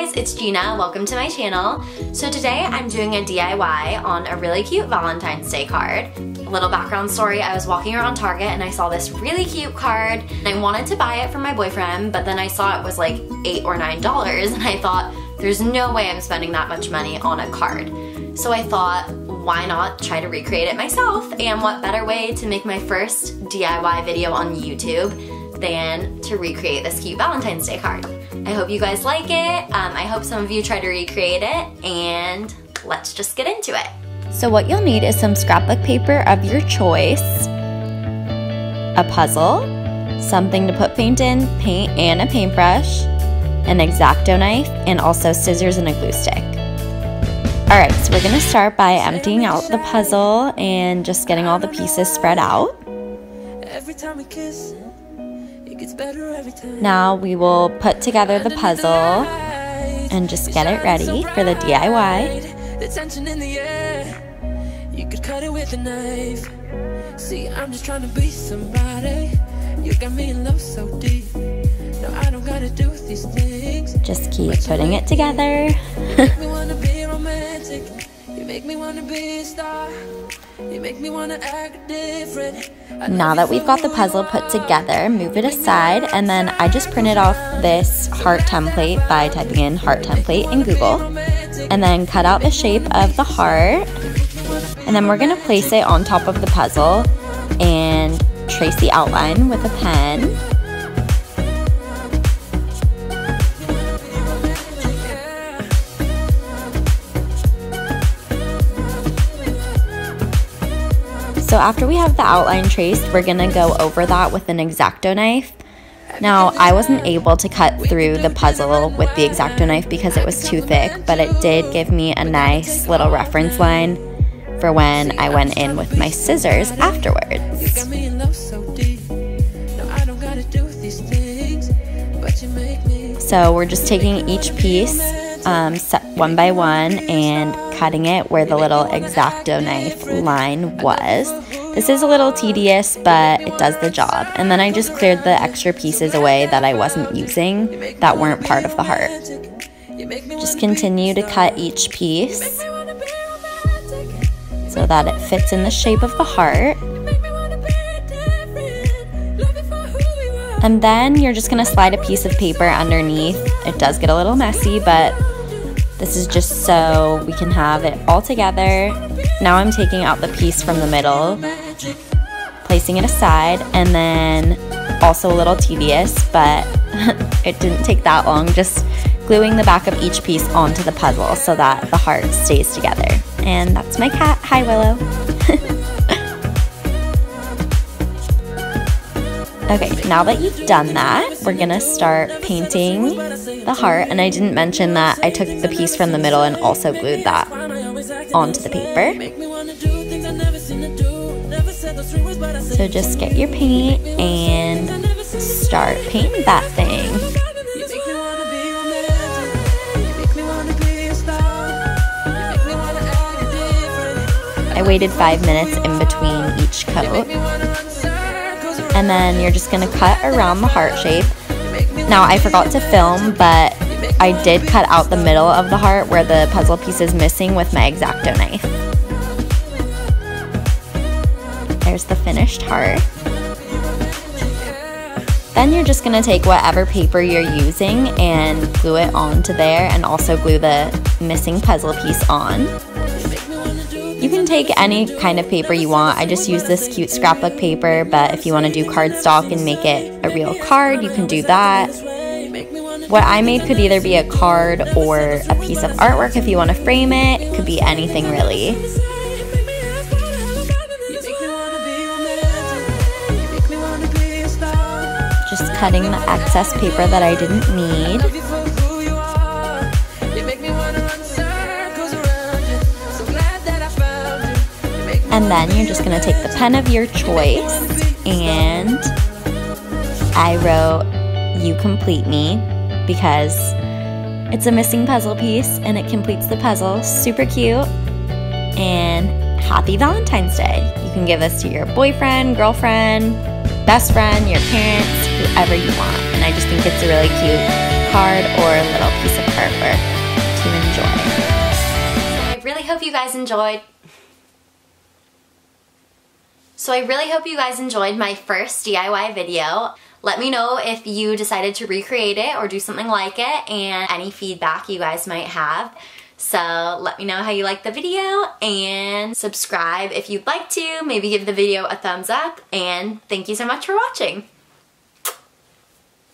Gina, welcome to my channel. So today I'm doing a DIY on a really cute Valentine's Day card. A little background story, I was walking around Target and I saw this really cute card and I wanted to buy it for my boyfriend, but then I saw it was like eight or nine dollars and I thought, there's no way I'm spending that much money on a card. So I thought, why not try to recreate it myself? And what better way to make my first DIY video on YouTube than to recreate this cute Valentine's Day card. I hope you guys like it. Um, I hope some of you try to recreate it and let's just get into it. So what you'll need is some scrapbook paper of your choice, a puzzle, something to put paint in, paint and a paintbrush, an X-Acto knife, and also scissors and a glue stick. Alright, so we're going to start by emptying out the puzzle and just getting all the pieces spread out. Now we will put together the puzzle and just get it ready for the DIY. The tension in the air, you could cut it with a knife. See, I'm just trying to be somebody. You got me in love so deep. No, I don't gotta do these things. Just keep putting it together. Now that we've got the puzzle put together, move it aside, and then I just printed off this heart template by typing in heart template in Google, and then cut out the shape of the heart, and then we're gonna place it on top of the puzzle and trace the outline with a pen. So after we have the outline traced, we're gonna go over that with an X-Acto knife. Now, I wasn't able to cut through the puzzle with the X-Acto knife because it was too thick, but it did give me a nice little reference line for when I went in with my scissors afterwards. So we're just taking each piece um, one by one and cutting it where the little X-Acto knife line was. This is a little tedious, but it does the job. And then I just cleared the extra pieces away that I wasn't using that weren't part of the heart. Just continue to cut each piece so that it fits in the shape of the heart. And then you're just gonna slide a piece of paper underneath. It does get a little messy, but this is just so we can have it all together. Now I'm taking out the piece from the middle, placing it aside, and then also a little tedious, but it didn't take that long, just gluing the back of each piece onto the puzzle so that the heart stays together. And that's my cat. Hi, Willow. Okay, now that you've done that, we're gonna start painting the heart. And I didn't mention that I took the piece from the middle and also glued that onto the paper. So just get your paint and start painting that thing. I waited five minutes in between each coat and then you're just gonna cut around the heart shape. Now I forgot to film, but I did cut out the middle of the heart where the puzzle piece is missing with my X-Acto knife. There's the finished heart. Then you're just gonna take whatever paper you're using and glue it onto there and also glue the missing puzzle piece on. You can take any kind of paper you want. I just use this cute scrapbook paper, but if you want to do cardstock and make it a real card, you can do that. What I made could either be a card or a piece of artwork if you want to frame it. It could be anything really. Just cutting the excess paper that I didn't need. And then you're just gonna take the pen of your choice and I wrote, You Complete Me because it's a missing puzzle piece and it completes the puzzle. Super cute. And happy Valentine's Day. You can give this to your boyfriend, girlfriend, best friend, your parents, whoever you want. And I just think it's a really cute card or a little piece of artwork. to enjoy. So I really hope you guys enjoyed so I really hope you guys enjoyed my first DIY video. Let me know if you decided to recreate it or do something like it and any feedback you guys might have. So let me know how you like the video and subscribe if you'd like to. Maybe give the video a thumbs up and thank you so much for watching.